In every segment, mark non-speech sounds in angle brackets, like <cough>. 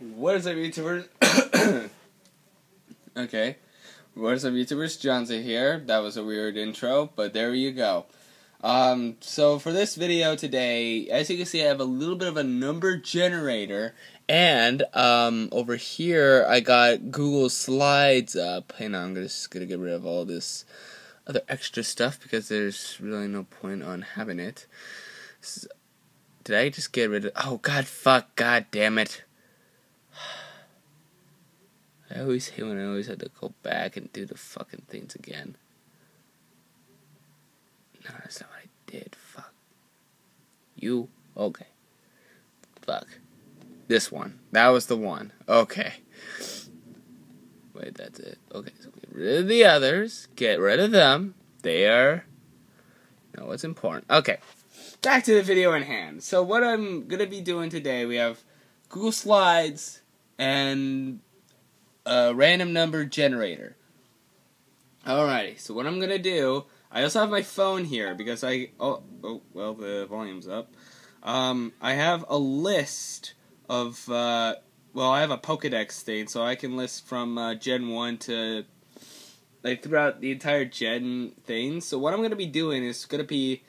What is up, YouTubers? <coughs> okay. What is up, YouTubers? Johnzza here. That was a weird intro, but there you go. Um, so for this video today, as you can see, I have a little bit of a number generator, and um, over here I got Google Slides up. Hang on, I'm just gonna get rid of all this other extra stuff because there's really no point on having it. So, did I just get rid of? Oh God, fuck, God damn it. I always hate when I always have to go back and do the fucking things again. No, that's not what I did. Fuck. You? Okay. Fuck. This one. That was the one. Okay. Wait, that's it. Okay, so get rid of the others. Get rid of them. They are. No, what's important. Okay. Back to the video in hand. So, what I'm going to be doing today, we have Google Slides and a random number generator. Alrighty, so what I'm gonna do, I also have my phone here because I, oh, oh well, the volume's up. Um, I have a list of, uh, well, I have a Pokedex thing, so I can list from uh, Gen 1 to, like, throughout the entire Gen thing. So what I'm gonna be doing is gonna be,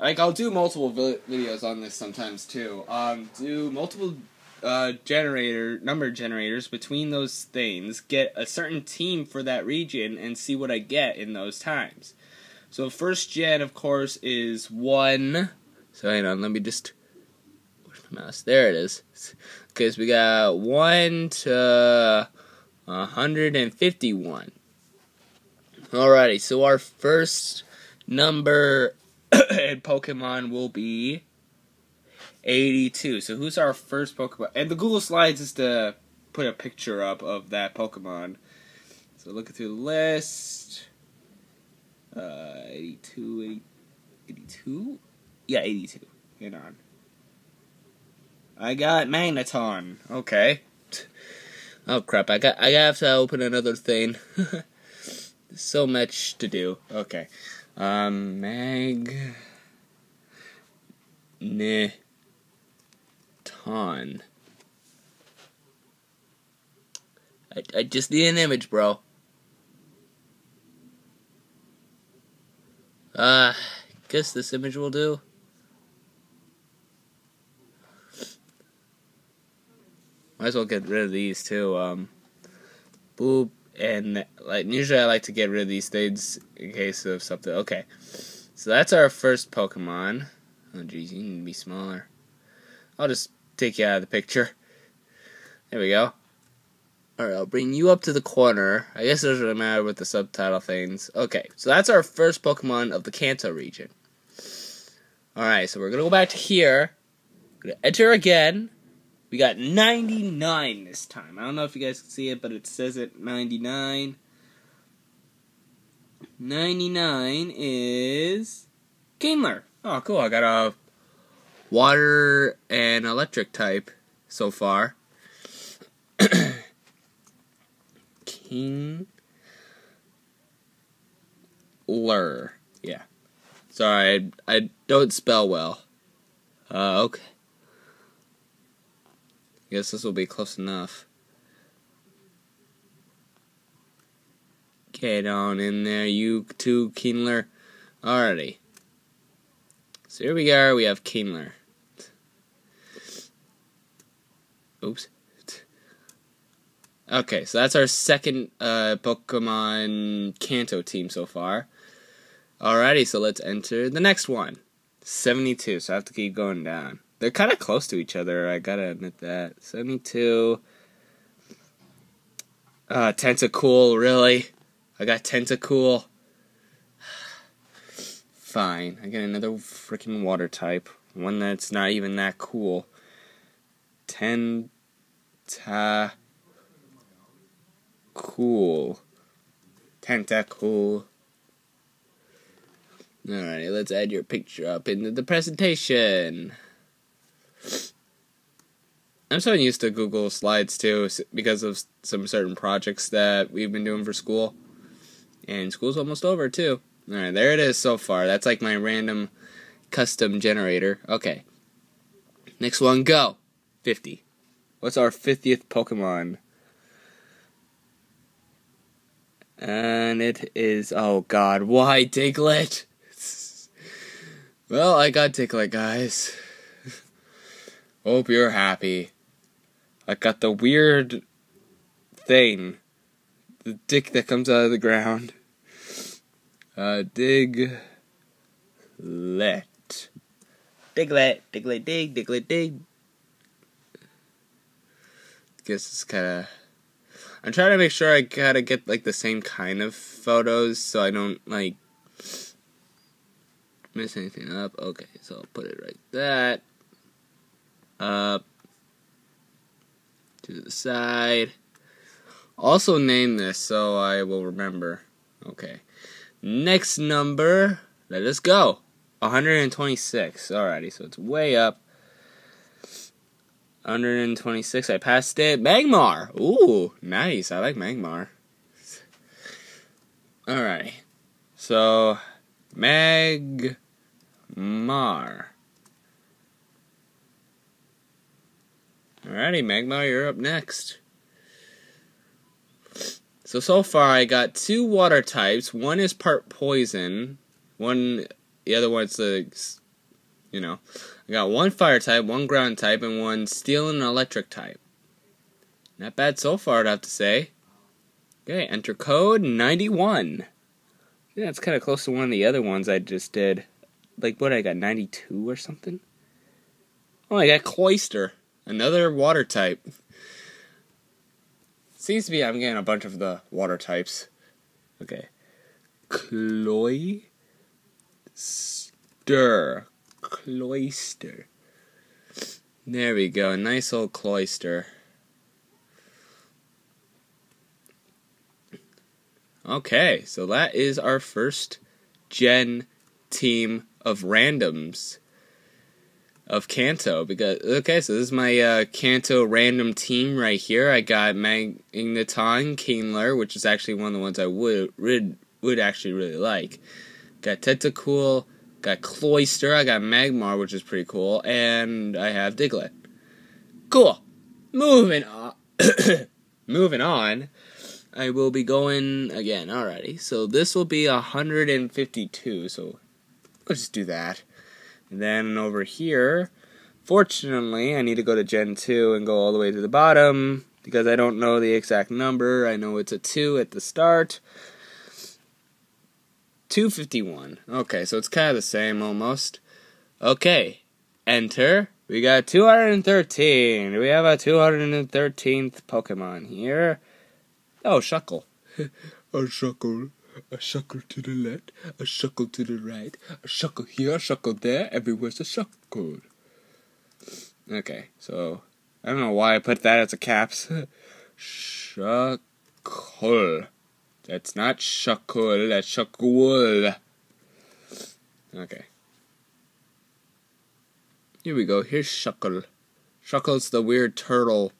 like, I'll do multiple vi- videos on this sometimes too. Um, do multiple uh, generator number generators between those things, get a certain team for that region, and see what I get in those times. So first gen, of course, is one. So hang on, let me just. Where's my mouse? There it is. Okay, so we got one to 151. Alrighty, so our first number <coughs> in Pokemon will be 82. So who's our first Pokemon? And the Google Slides is to put a picture up of that Pokemon. So looking through the list. Uh, 82, 80, 82? Yeah, 82. Hang on. I got Magneton. Okay. Oh crap, I got I have to open another thing. <laughs> so much to do. Okay. Um Mag Nah ton. I, I just need an image, bro. Uh, guess this image will do. Might as well get rid of these too. Um, boop, and like usually I like to get rid of these things in case of something. Okay, so that's our first Pokemon. Oh jeez, you need to be smaller. I'll just take you out of the picture. There we go. Alright, I'll bring you up to the corner. I guess it doesn't matter with the subtitle things. Okay, so that's our first Pokemon of the Kanto region. Alright, so we're gonna go back to here. Gonna enter again. We got 99 this time. I don't know if you guys can see it, but it says it 99. 99 is Kingler. Oh, cool. I got a water and electric type so far. <clears throat> King Lur. Yeah. Sorry, I, I don't spell well. Uh, okay. Guess this will be close enough. Get on in there, you two, Kingler. Alrighty. So here we are, we have Kingler. Oops. Okay, so that's our second uh, Pokemon Kanto team so far. Alrighty, so let's enter the next one. 72, so I have to keep going down. They're kind of close to each other, I gotta admit that. 72. Uh, Tentacool, really? I got Tentacool. <sighs> Fine, I get another freaking water type. One that's not even that cool. Ten ta cool. Tentacool. Alright, let's add your picture up into the presentation. I'm so used to Google Slides too because of some certain projects that we've been doing for school. And school's almost over too. Alright, there it is so far. That's like my random custom generator. Okay. Next one, go. 50. What's our 50th Pokemon? And it is, oh god, why Diglett? <laughs> well, I got Diglett, guys. <laughs> Hope you're happy. I got the weird thing. The dick that comes out of the ground. <laughs> Uh, dig. Let. Diglett, Diglett, dig, Diglett, dig. Guess it's kind of. I'm trying to make sure I gotta get like the same kind of photos so I don't like miss anything up. Okay, so I'll put it right that up to the side. Also name this so I will remember. Okay. Next number, let us go. 126. Alrighty, so it's way up. 126. I passed it. Magmar. Ooh, nice. I like Magmar. Alright. So, Magmar. Alrighty, Magmar, you're up next. So, so far I got two water types. One is part poison. One, the other one's the, you know. Got one fire type, one ground type, and one steel and electric type. Not bad so far, I'd have to say. Okay, enter code 91. Yeah, it's kind of close to one of the other ones I just did. Like, what, I got 92 or something? Oh, I got Cloyster. Another water type. Seems to be I'm getting a bunch of the water types. Okay. Cloyster. Cloyster. There we go. Nice old Cloyster. Okay, so that is our first gen team of randoms of Kanto because okay, so this is my uh, Kanto random team right here. I got Magneton Kingler, which is actually one of the ones I would would, would actually really like. Got Tentacool, got Cloyster, I got Magmar, which is pretty cool, and I have Diglett. Cool. Moving on. <coughs> Moving on. I will be going again. Alrighty. So this will be 152. So let's just do that. And then over here, fortunately, I need to go to Gen 2 and go all the way to the bottom because I don't know the exact number. I know it's a 2 at the start. 251. Okay, so it's kind of the same almost. Okay, enter. We got 213. We have a 213th Pokemon here. Oh, Shuckle. <laughs> a Shuckle. A shuckle to the left, a shuckle to the right, a shuckle here, a shuckle there, everywhere's a shuckle. Okay, so I don't know why I put that as a caps. <laughs> shuckle. That's not shuckle, that's shuckle. Okay. Here we go, here's Shuckle. Shuckle's the weird turtle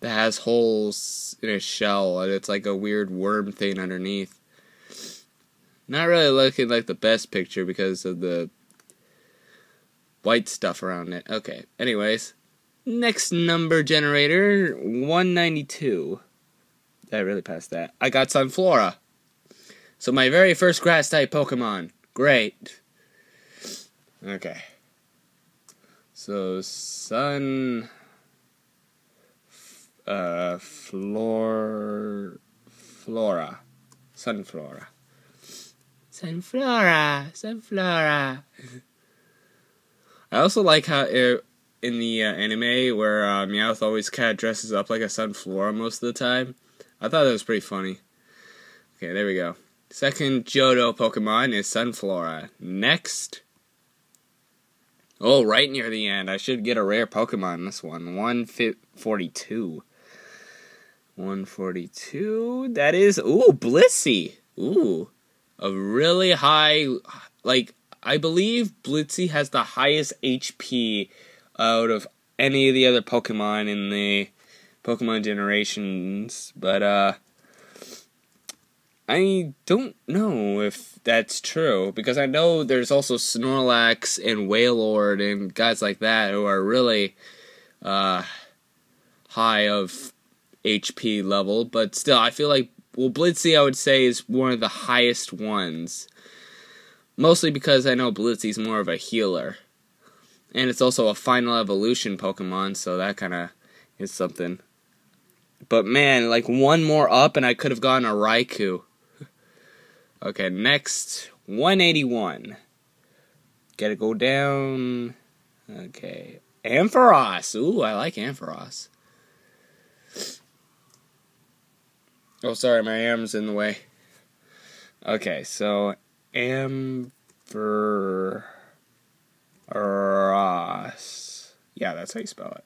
that has holes in its shell, and it's like a weird worm thing underneath. Not really looking like the best picture because of the white stuff around it. Okay, anyways. Next number generator 192. I really passed that. I got Sunflora. So my very first grass type Pokemon. Great. Okay. So Sun uh Flor Flora. Sunflora. Sunflora, Sunflora. <laughs> I also like how it, in the uh, anime where uh, Meowth always kind of dresses up like a Sunflora most of the time. I thought that was pretty funny. Okay, there we go. Second Johto Pokemon is Sunflora. Next. Oh, right near the end. I should get a rare Pokemon this one. 142. 142. That is. Ooh, Blissey. Ooh a really high, like, I believe Blissey has the highest HP out of any of the other Pokemon in the Pokemon generations, but, uh, I don't know if that's true because I know there's also Snorlax and Wailord and guys like that who are really uh, high of HP level, but still, I feel like well, Blissey I would say is one of the highest ones. Mostly because I know Blissey's more of a healer. And it's also a final evolution Pokemon, so that kind of is something. But man, like one more up and I could have gotten a Raikou. <laughs> okay, next 181. Gotta go down. Okay. Ampharos. Ooh, I like Ampharos. Oh, sorry, my arm's in the way. Okay, so Ampharos. Yeah, that's how you spell it.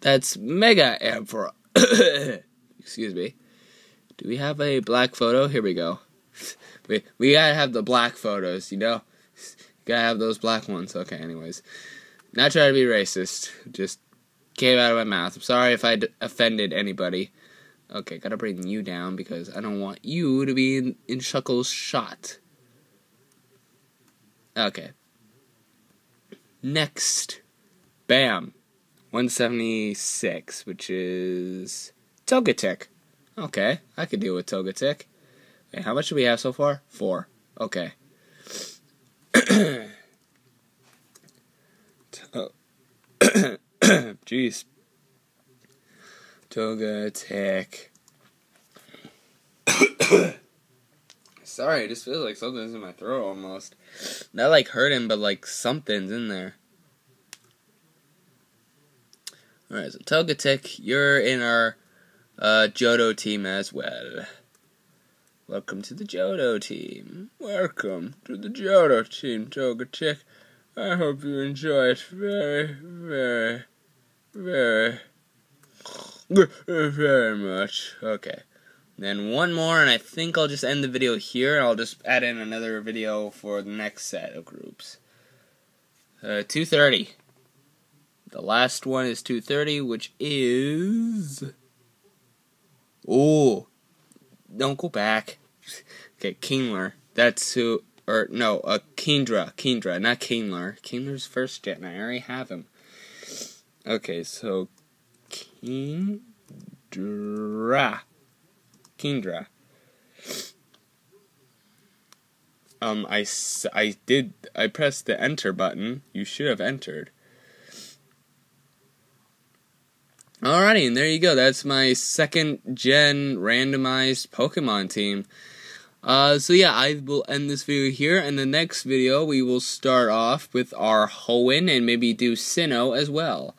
That's Mega Ampharos. <coughs> Excuse me. Do we have a black photo? Here we go. <laughs> We, we gotta have the black photos, you know? Gotta have those black ones. Okay, anyways. Not trying to be racist. Just came out of my mouth. I'm sorry if I offended anybody. Okay, gotta bring you down because I don't want you to be in, in Shuckle's shot. Okay. Next. Bam. 176, which is Togetic. Okay, I could deal with Togetic. Okay, how much do we have so far? Four. Okay. <clears throat> Oh. <coughs> Jeez. Togetic. <coughs> Sorry, it just feels like something's in my throat almost. Not like hurting, but like something's in there. Alright, so Togetic, you're in our uh, Johto team as well. Welcome to the Johto team. Welcome to the Johto team, Togetic. I hope you enjoy it very, very, very, very much. Okay. Then one more, and I think I'll just end the video here. I'll just add in another video for the next set of groups. Uh, 230. The last one is 230, which is... Oh, don't go back. Okay, Kingler. That's who, or no, uh, Kingdra. Kingdra, not Kingler. Kingler's first gen. I already have him. Okay, so Kingdra. Kingdra. Um, I, I did, I pressed the enter button. You should have entered. Alrighty, and there you go. That's my second gen randomized Pokemon team. Uh, so yeah, I will end this video here. and the next video, we will start off with our Hoenn and maybe do Sinnoh as well.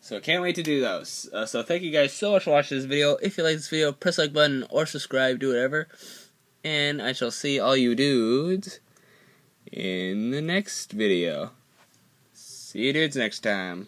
So can't wait to do those. Uh, so thank you guys so much for watching this video. If you like this video, press like button or subscribe, do whatever. And I shall see all you dudes in the next video. See you dudes next time.